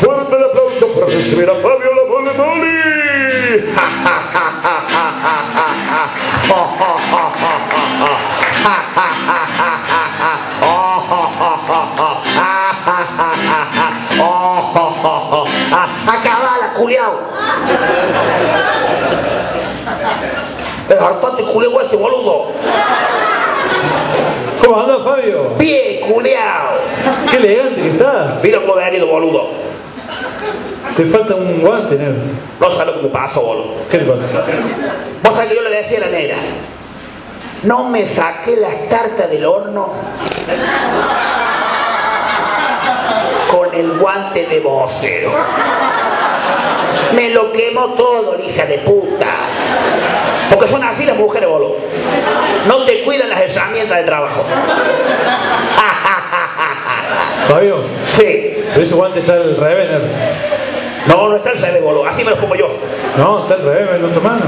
Fuerte el aplauso para recibir a Fabio la Mole Mole. Acabala, culiao. Es hartante culiao ese boludo. ¿Cómo andás, Fabio? Bien, culiao. Qué elegante que estás. Mira cómo ha venido, boludo. Te falta un guante, negro. No sabes lo que me pasó, boludo. ¿Qué te pasa? Vos sabés que yo le decía a la negra, no me saqué las tartas del horno con el guante de vocero. Me lo quemó todo, hija de puta. Porque son así las mujeres, boludo. No te cuidan las herramientas de trabajo. Fabio, Sí. pero ese guante está al revés, negro. No, no está el boludo. Así me lo pongo yo. No, está al revés, la otra mano.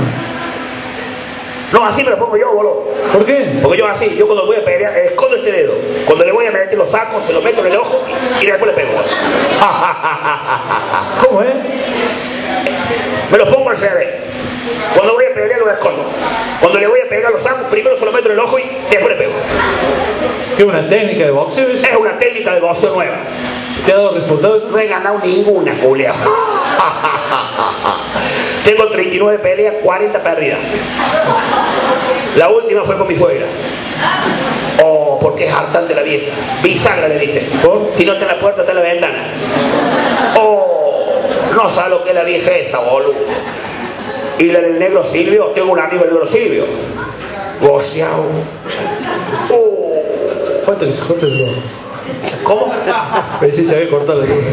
No, así me lo pongo yo, boludo. ¿Por qué? Porque yo así, yo cuando voy a pelear, escondo este dedo. Cuando le voy a meter los sacos, se lo meto en el ojo y, y después le pego. ¿Cómo es? Me lo pongo al revés. Cuando voy a pelear lo escondo. Cuando le voy a pegar los sacos, primero se lo meto en el ojo y después le pego. ¿Qué es una técnica de boxeo? Es una técnica de boxeo nueva. ¿Te ha dado resultados? No he ganado ninguna, Julio. Tengo 39 peleas, 40 perdidas. La última fue con mi suegra. Oh, porque es hartante la vieja. Bisagra le. ¿Por? Si no está en la puerta, está en la ventana. Oh, no sabe lo que es la vieja esa, boludo. Y la del negro Silvio, tengo un amigo el negro Silvio. Goceado. Oh, Falta que se corte el. ¿Cómo? Pero sí se había cortado la luz.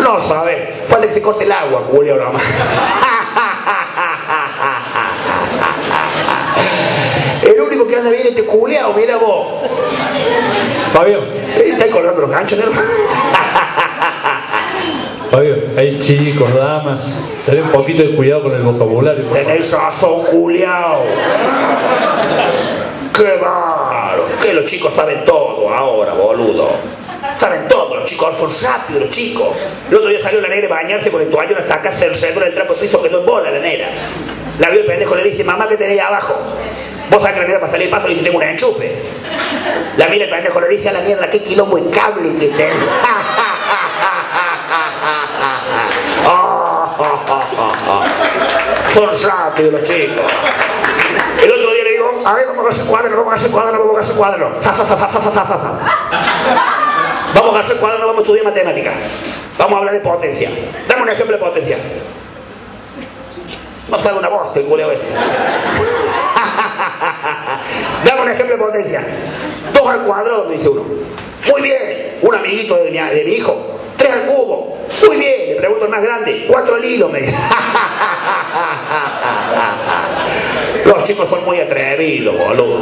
No sabe. Falta que se corte el agua, Julio, nada más. El único que anda bien es este culeado, mira vos. Fabio, Está colgando los ganchos. Fabio, hay chicos, damas. Ten un poquito de cuidado con el vocabulario. Tenés razón, culeado. Qué bárbaro. Que los chicos saben todo ahora, boludo. Saben todo, los chicos son rápidos, los chicos. El otro día salió la negra a bañarse con el toallón hasta acá, se cerró el trapo de piso, quedó en bola la negra. La vio el pendejo, le dice, mamá, ¿qué tenés ahí abajo? Vos sabés que la negra para salir el paso le dice, tengo un enchufe. La mira el pendejo, le dice a la mierda, qué quilombo de cable que tenés. Son rápidos los chicos. El otro día a ver, vamos a hacer cuadro, vamos a hacer cuadro, vamos a hacer cuadro. Sa, sa, sa, sa, sa, sa. Vamos a hacer cuadro, vamos a estudiar matemáticas. Vamos a hablar de potencia. Dame un ejemplo de potencia. No sabe una voz, el culeo este. Dame un ejemplo de potencia. Dos al cuadrado, me dice uno. Muy bien, un amiguito de mi, de mi hijo. Tres al cubo. Muy bien, le pregunto al más grande. Cuatro al hilo, me dice. Los chicos son muy atrevidos, boludo.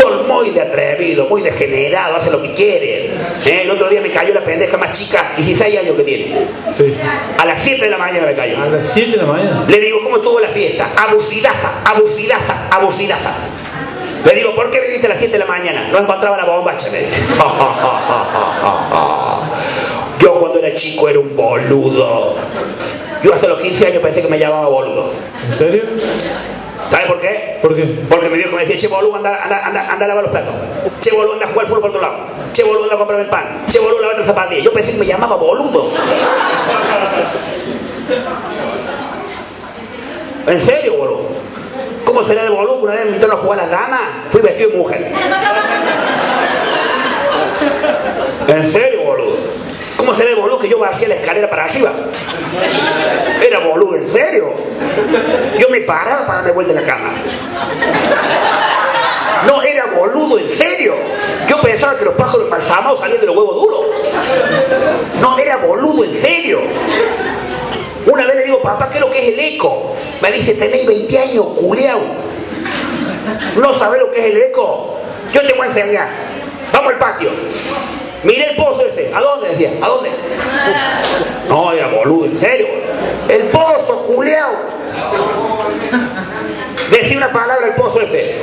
Son muy de atrevidos, muy degenerados, hacen lo que quieren. ¿Eh? El otro día me cayó la pendeja más chica, 16 años que tiene. Sí. A las 7 de la mañana me cayó. A las 7 de la mañana. Le digo, ¿cómo estuvo la fiesta? Abusidaza, abusidaza, abusidaza. Le digo, ¿por qué viniste a las 7 de la mañana? No encontraba la bombacha, me dice. Yo cuando era chico era un boludo. Yo hasta los 15 años pensé que me llamaba boludo. ¿En serio? ¿Sabes por qué? ¿Por qué? Porque mi viejo me decía, che boludo, anda, anda, anda, anda a lavar los platos. Che boludo, anda a jugar fútbol por otro lado. Che boludo, anda a comprarme el pan. Che boludo, lavate las zapatillas. Yo pensé que me llamaba boludo. ¿En serio, boludo? ¿Cómo será de boludo que una vez me invitaron a jugar a la dama? Fui vestido de mujer. ¿En serio, boludo? ¿Cómo será de boludo que yo hacía la escalera para arriba? Era boludo, ¿en serio? Yo me paraba para darme vuelta en la cama. No, era boludo, en serio. Yo pensaba que los pájaros embalsamados salían de los huevos duros. No, era boludo, en serio. Una vez le digo, papá, ¿qué es lo que es el eco? Me dice, tenéis 20 años, culeado. ¿No sabés lo que es el eco? Yo te voy a enseñar. Vamos al patio. Miré el pozo ese. ¿A dónde? Decía, ¿a dónde? No, era boludo, en serio. El pozo, culeado. Decía una palabra el pozo ese.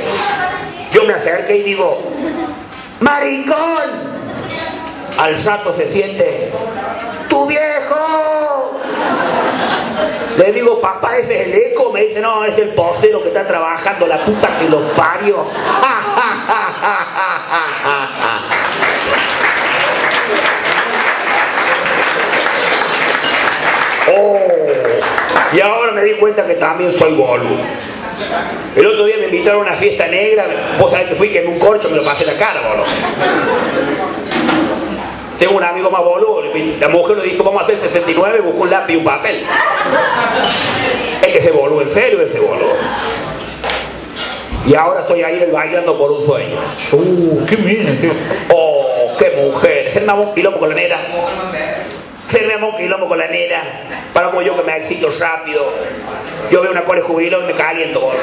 Yo me acerqué y digo, maricón. Al rato se siente, tu vieja Le digo, papá, ese es el eco. Me dice, no, es el postero que está trabajando, la puta que los parió. Oh, y ahora me di cuenta que también soy boludo. El otro día me invitaron a una fiesta negra, vos sabés que fui, que en un corcho me lo pasé la cara, boludo. Tengo un amigo más boludo, la mujer le dijo, vamos a hacer 69, buscó un lápiz y un papel. Es que se boludo, en serio ese boludo. Y ahora estoy ahí bailando por un sueño. Uh, qué qué. Oh, qué mujer. Se me un quilombo con la. Se me un quilombo con la nera. Para como yo que me excito rápido. Yo veo una cole jubilado y me caliento. boludo.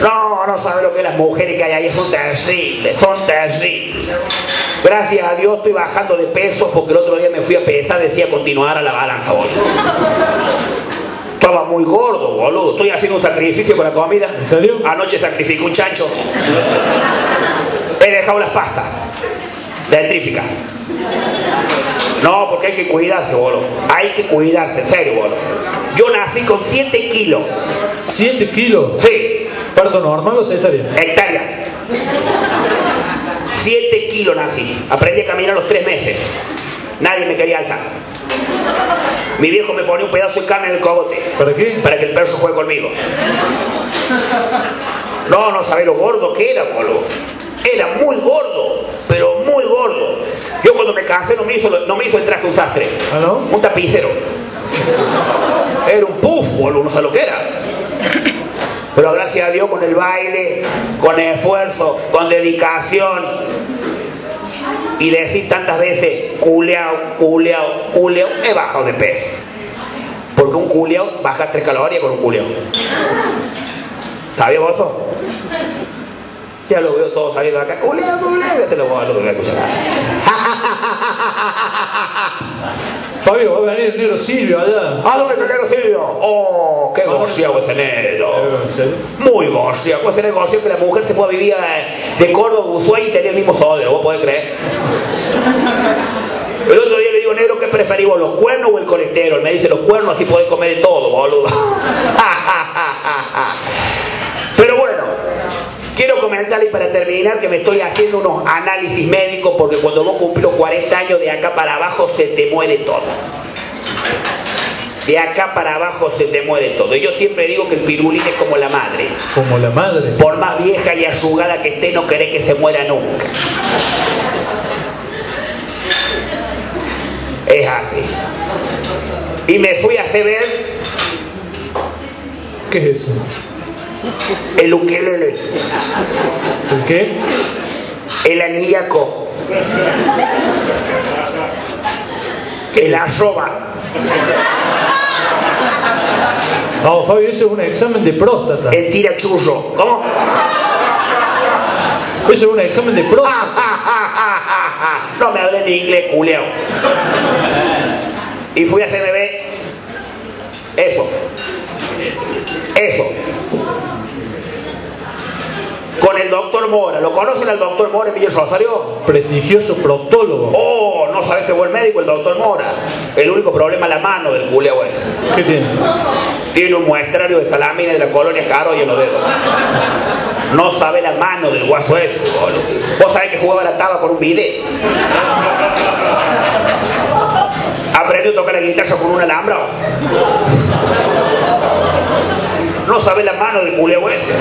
No, no sabe lo que las mujeres que hay ahí son terribles, son terribles. Gracias a Dios estoy bajando de peso porque el otro día me fui a pesar, decía continuar a la balanza, boludo. Estaba muy gordo, boludo. Estoy haciendo un sacrificio con la comida. ¿En serio? Anoche sacrifico un chancho. He dejado las pastas. Dentrífica. No, porque hay que cuidarse, boludo. Hay que cuidarse, en serio, boludo. Yo nací con 7 kilos. ¿Siete kilos? Sí, ¿Parto normal o cesárea? hectárea. 7 kilos nací. Aprendí a caminar a los 3 meses. Nadie me quería alzar. Mi viejo me ponía un pedazo de carne en el cogote. ¿Para qué? Para que el perro juegue conmigo. No, no sabés lo gordo que era, boludo. Era muy gordo, pero muy gordo. Yo cuando me casé no me hizo, no me hizo el traje un sastre. ¿Ah? Un tapicero. Era un puff, boludo, no sé lo que era. Pero gracias a Dios con el baile, con esfuerzo, con dedicación y decir tantas veces culeao, culeao, culeao, he bajado de peso. Porque un culeao baja 3 calorías con un culeao. ¿Sabías vos? Ya lo veo todo saliendo de acá. Culeao, ya te lo voy a escuchar. Fabio, va a venir el negro Silvio allá. ¿A dónde tenés Silvio? Oh, qué gorciado ese negro. Muy gorciado. Ese negocio que la mujer se fue a vivir de Córdoba Ushuaia y tenía el mismo sodero, ¿vos podés creer? El otro día le digo, negro, ¿qué preferís vos, los cuernos o el colesterol? Me dice, los cuernos así podés comer de todo, boludo. para terminar que me estoy haciendo unos análisis médicos porque cuando vos cumplís los 40 años de acá para abajo se te muere todo. De acá para abajo se te muere todo. Y yo siempre digo que el pirulín es como la madre. Como la madre. Por más vieja y arrugada que esté, no querés que se muera nunca. Es así. Y me fui a hacer ver ¿Qué es eso? El ukelele, ¿El qué? el anillaco, el arroba. No, Fabio, eso es un examen de próstata. El tirachurro. ¿Cómo? Eso es un examen de próstata. No me hablé en inglés, culeo. Y fui a CMB. Eso. Eso. Con el doctor Mora. ¿Lo conocen al doctor Mora en Villa Rosario? Prestigioso proctólogo. Oh, no sabes qué buen médico el doctor Mora. El único problema es la mano del culeo ese. ¿Qué tiene? Tiene un muestrario de salamina de la colonia Caro y en los dedos. No sabe la mano del guaso ese, boludo. Vos sabés que jugaba la taba con un bidet. Aprendió a tocar la guitarra con un alambra. No sabe la mano del culeo ese.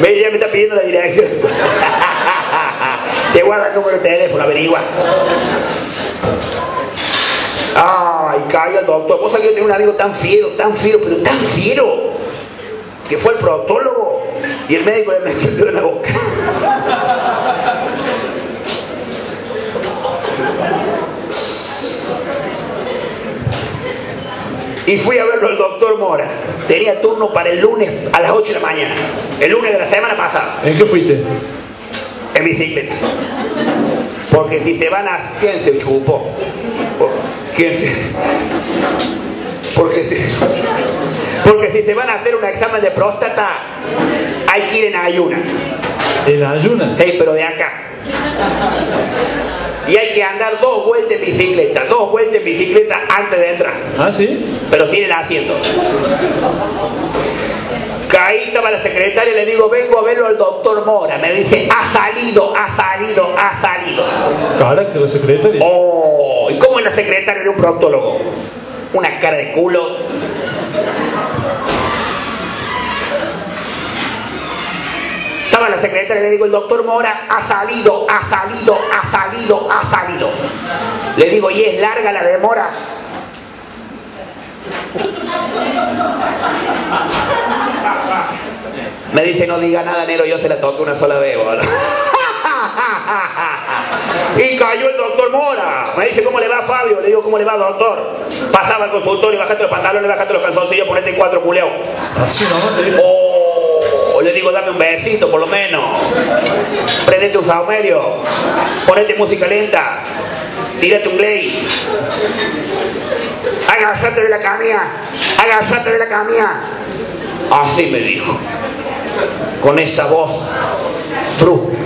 Me, está pidiendo la dirección. Te voy a dar el número de teléfono, averigua. Ay, calla el doctor. Vos sabés que yo tenía un amigo tan fiero, tan fiero, pero tan fiero, que fue el proctólogo y el médico le metió el dedo en la boca. Y fui a verlo el doctor Mora. Tenía turno para el lunes a las 8 de la mañana. El lunes de la semana pasada. ¿En qué fuiste? En bicicleta. Porque si se van a... ¿Quién se chupó? ¿Quién se...? Porque si... Porque si se van a hacer un examen de próstata, hay que ir en ayuna. En ayuna. Hey, pero de acá. Y hay que andar dos vueltas en bicicleta, dos vueltas en bicicleta antes de entrar. ¿Ah, sí? Pero sin el asiento. Caí, estaba la secretaria y le digo, vengo a verlo al doctor Mora. Me dice, ha salido, ha salido, ha salido. Carácter de secretaria. Oh, ¿y cómo es la secretaria de un proctólogo? Una cara de culo. La secretaria le digo, el doctor Mora ha salido, ha salido, ha salido, ha salido. Le digo, ¿y es larga la demora? Me dice, no diga nada, Nero, yo se la toqué una sola vez. Y cayó el doctor Mora. Me dice, ¿cómo le va Fabio? Le digo, ¿cómo le va, doctor? Pasaba al consultorio, bajate los pantalones, bajate los calzoncillos, ponete cuatro culeos. Así te dijo. Oh, le digo, dame un besito por lo menos. Prendete un saumerio. Ponete música lenta. Tírate un glay. Agachate de la camilla. Agachate de la camilla. Así me dijo. Con esa voz brusca.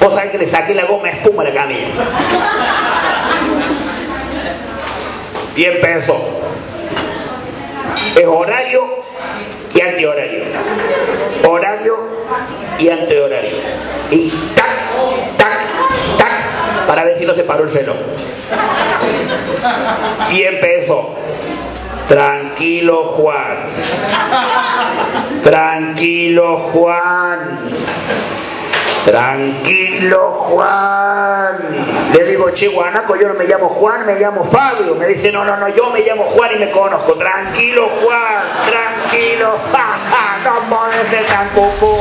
Vos sabés que le saqué la goma espuma a la camilla. Y empezó. Es horario y antihorario. Horario y antihorario. Y tac, tac, tac, para ver si no se paró el reloj. Y empezó. Tranquilo Juan. Tranquilo Juan. Tranquilo, Juan. Le digo, che, guanaco, yo no me llamo Juan, me llamo Fabio. Me dice, no, no, no, yo me llamo Juan y me conozco. Tranquilo, Juan, tranquilo. Ja, no puede ser tan cucú.